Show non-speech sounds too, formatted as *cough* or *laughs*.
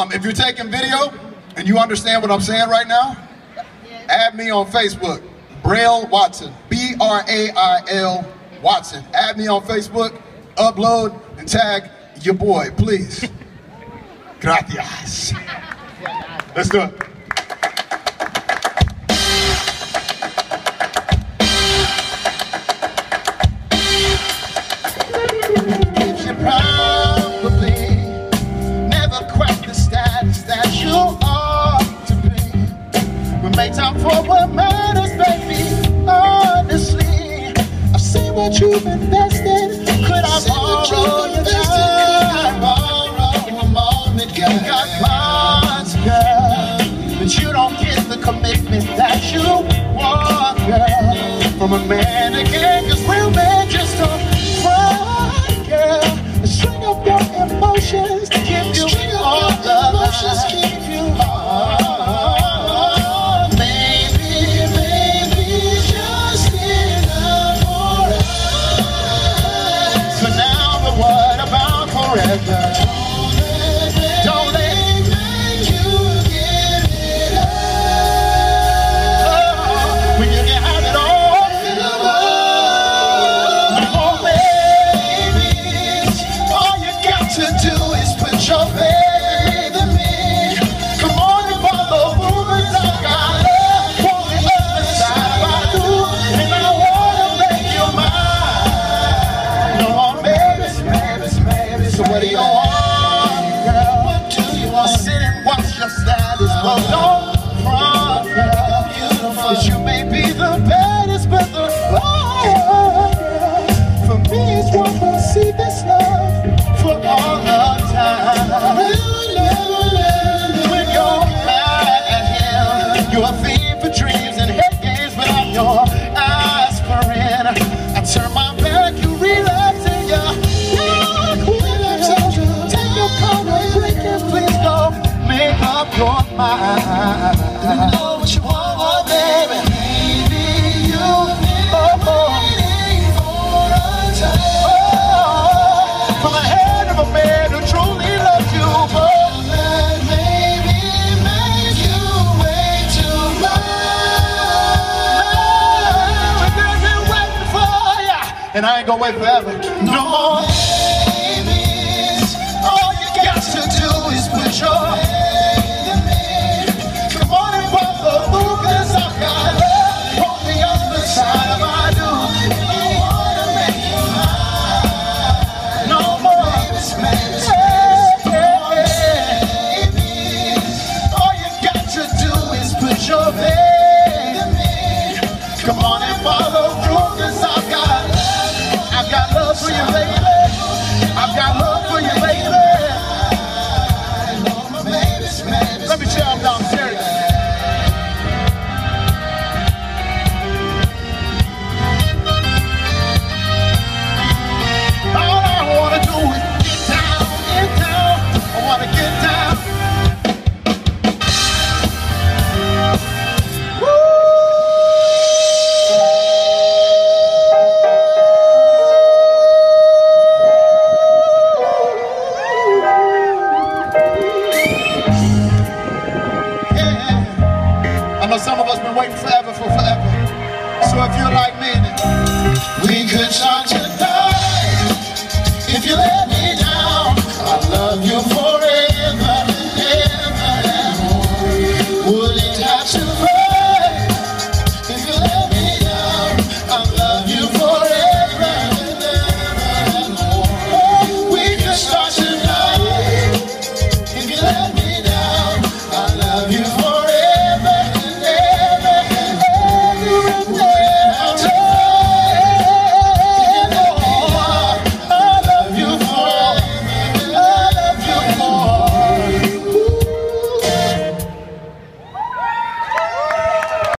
Um, if you're taking video and you understand what I'm saying right now, add me on Facebook, Brail Watson, B-R-A-I-L Watson. Add me on Facebook, upload, and tag your boy, please. *laughs* Gracias. Let's do it. Could I borrow time? Borrow a moment. Girl, but you don't get the commitment that you want, girl, from a man again. 'Cause you may be the baddest, but the girl. For me, it's one to see this love for all the time. When you're mad at him, you're a thief dreams and games, I'm your aspirin. I turn my back, you and you Take your color, break it, please make up your mind. And I ain't gonna wait forever. No. waiting forever for forever. So if you're like me, we could. try.